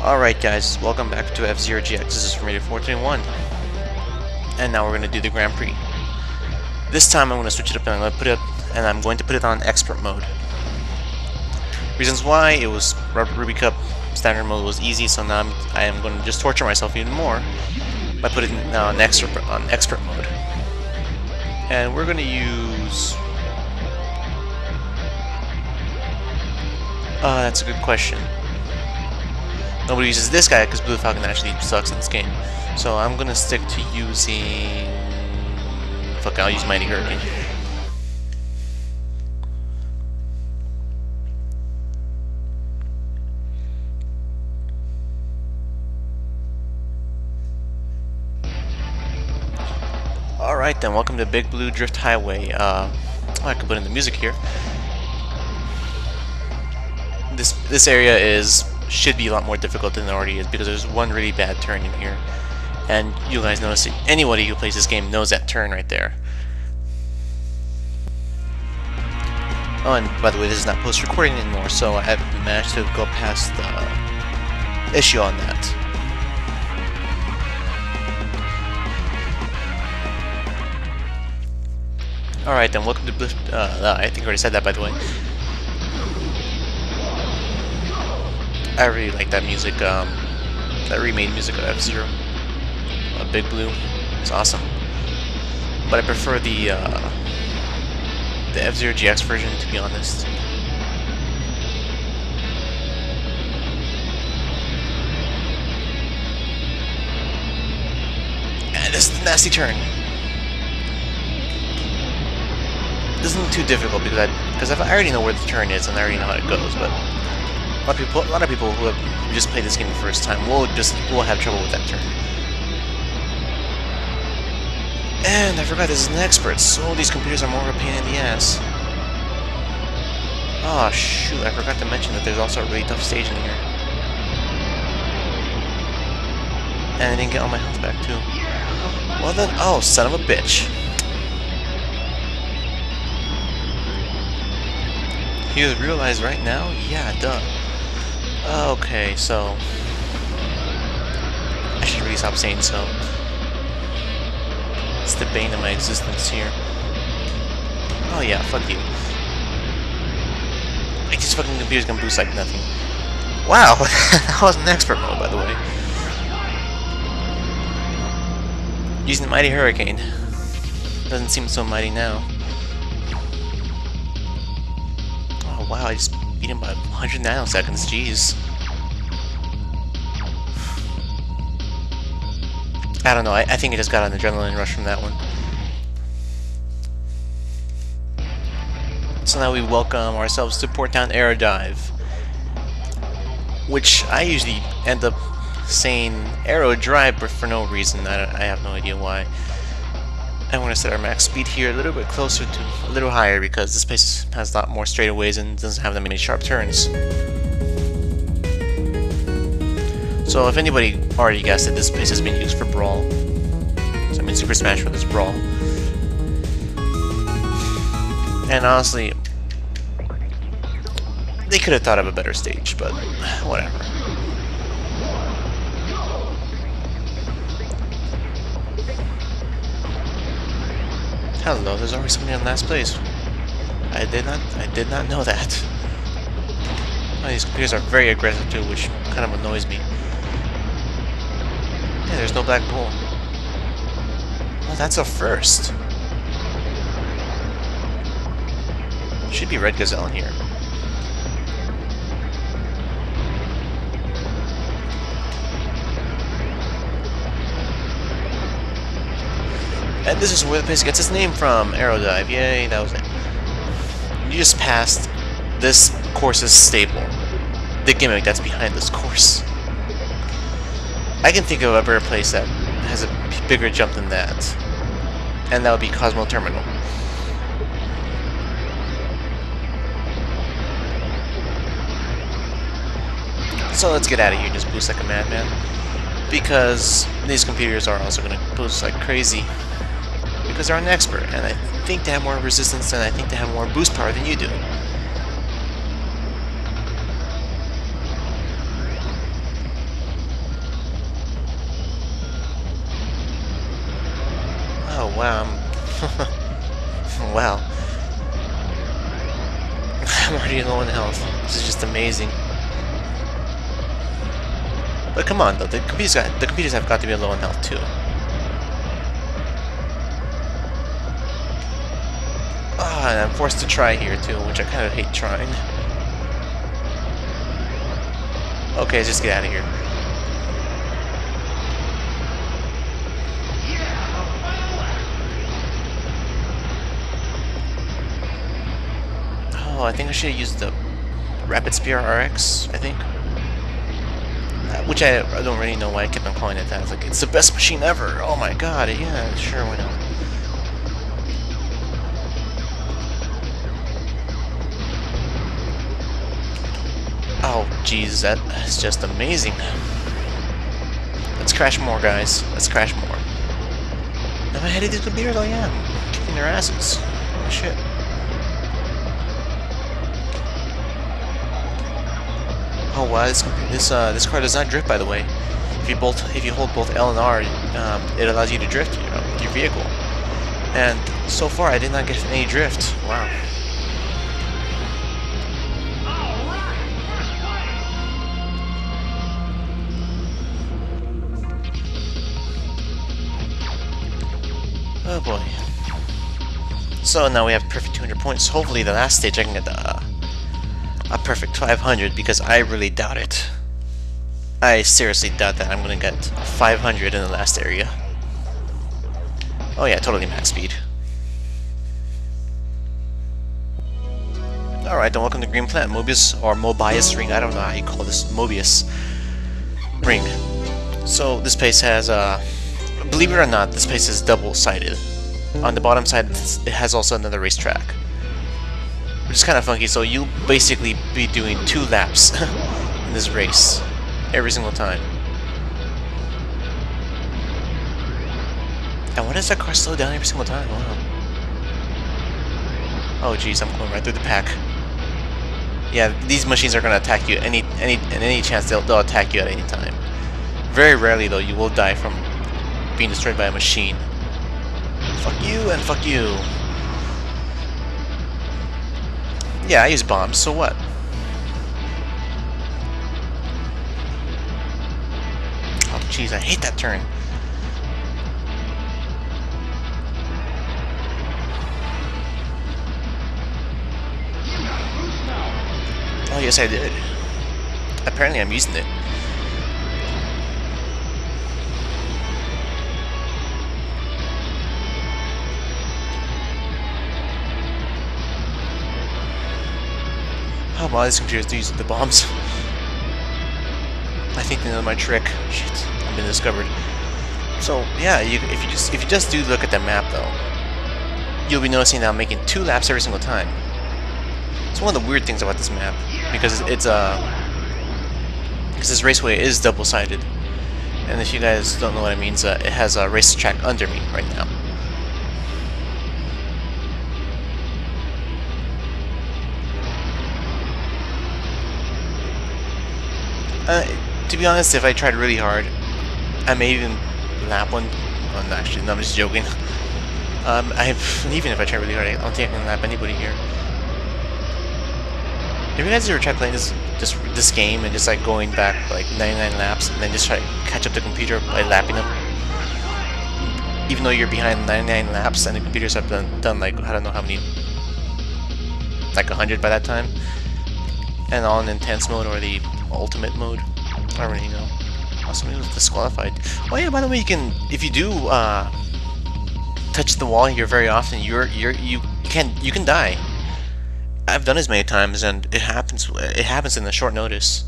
Alright guys, welcome back to F-Zero GX. This is Radio 421. And now we're going to do the Grand Prix. This time I'm going to switch it up and I'm going to put it and I'm going to put it on expert mode. Reasons why it was Ruby Cup standard mode was easy, so now I'm, I am going to just torture myself even more by putting it on expert on expert mode. And we're going to use Uh, that's a good question. Nobody uses this guy because Blue Falcon actually sucks in this game. So I'm gonna stick to using... Fuck, I'll use Mighty Hurricane. Alright then, welcome to Big Blue Drift Highway. Uh, I could put in the music here. This this area is should be a lot more difficult than it already is because there's one really bad turn in here. And you guys notice that Anybody who plays this game knows that turn right there. Oh, and by the way, this is not post-recording anymore, so I have managed to go past the issue on that. Alright then, welcome to Bliff... Uh, I think I already said that, by the way. I really like that music, um, that remade music of F-Zero. Uh, Big Blue. It's awesome. But I prefer the, uh, the F-Zero GX version, to be honest. And this is the nasty turn. This isn't too difficult because I because I already know where the turn is and I already know how it goes, but a lot of people, a lot of people who have just played this game the first time will just will have trouble with that turn. And I forgot this is an expert, so these computers are more of a pain in the ass. Oh shoot, I forgot to mention that there's also a really tough stage in here. And I didn't get all my health back too. Well then, oh, son of a bitch. You realize right now? Yeah, duh. Okay, so... I should really stop saying so. It's the bane of my existence here. Oh yeah, fuck you. Like, this fucking computer's gonna boost like nothing. Wow, that was an expert mode, by the way. Using the Mighty Hurricane. Doesn't seem so mighty now. Oh wow, I just him by 100 nanoseconds, jeez. I don't know, I, I think I just got an adrenaline rush from that one. So now we welcome ourselves to Port Town Porttown Aerodive. Which I usually end up saying Aero Drive, but for no reason, I, I have no idea why. I want to set our max speed here a little bit closer to, a little higher because this place has a lot more straightaways and doesn't have that many sharp turns. So if anybody already guessed it, this place has been used for Brawl. So I mean Super Smash Bros. Brawl. And honestly, they could have thought of a better stage, but whatever. Hello, there's already somebody in last place. I did not I did not know that. Oh, these computers are very aggressive too, which kind of annoys me. Yeah, there's no black bull. Oh, that's a first. Should be red gazelle in here. And this is where the place gets its name from, Aerodive. Yay, that was it. You just passed this course's staple. The gimmick that's behind this course. I can think of a better place that has a bigger jump than that. And that would be Cosmo Terminal. So let's get out of here and just boost like a madman. Because these computers are also going to boost like crazy because they're an expert, and I think they have more resistance and I think they have more boost power than you do. Oh, wow. wow. I'm already low in health. This is just amazing. But come on, though. The computers, got, the computers have got to be low in health, too. I'm forced to try here too, which I kind of hate trying. Okay, just get out of here. Oh, I think I should have used the Rapid Spear RX, I think. Uh, which I, I don't really know why I kept on calling it that. It's like, it's the best machine ever! Oh my god, yeah, sure, why not? Oh, jeez, that is just amazing. Let's crash more, guys. Let's crash more. Am I ahead of these computers? Oh yeah, I'm kicking their asses. Oh shit. Oh wow, this this uh this car does not drift by the way. If you both if you hold both L and R, um, it allows you to drift you know, your vehicle. And so far, I did not get any drift. Wow. Oh boy. So now we have perfect 200 points. Hopefully the last stage I can get uh, a perfect 500 because I really doubt it. I seriously doubt that I'm going to get 500 in the last area. Oh yeah, totally max speed. Alright, then welcome to Green Planet, Mobius, or Mobius Ring, I don't know how you call this, Mobius Ring. So this place has, uh, believe it or not, this place is double-sided. On the bottom side, it has also another racetrack. Which is kind of funky, so you'll basically be doing two laps in this race every single time. And why does that car slow down every single time? Wow. Oh jeez, I'm going right through the pack. Yeah, these machines are gonna attack you any any and any chance they'll they'll attack you at any time. Very rarely though you will die from being destroyed by a machine. Fuck you and fuck you. Yeah, I use bombs, so what? Oh jeez, I hate that turn. Oh yes I did. Apparently I'm using it. Oh wow, these computers use the bombs. I think they know my trick. Shit, I've been discovered. So yeah, you, if you just if you just do look at the map though, you'll be noticing that I'm making two laps every single time. It's one of the weird things about this map because it's uh because this raceway is double-sided, and if you guys don't know what it means, uh, it has a racetrack under me right now. Uh, to be honest, if I tried really hard, I may even lap one. Oh, no, actually, no, I'm just joking. Um, I even if I try really hard, I don't think I can lap anybody here. Have you guys ever tried playing this this game and just like going back like 99 laps and then just try to catch up the computer by lapping them? Even though you're behind 99 laps and the computers have done, done like I don't know how many, like 100 by that time, and all in intense mode or the ultimate mode. I really know. Oh, was disqualified. Oh yeah, by the way, you can if you do uh, touch the wall here very often, you're you're you can you can die. I've done as many times, and it happens. It happens in a short notice.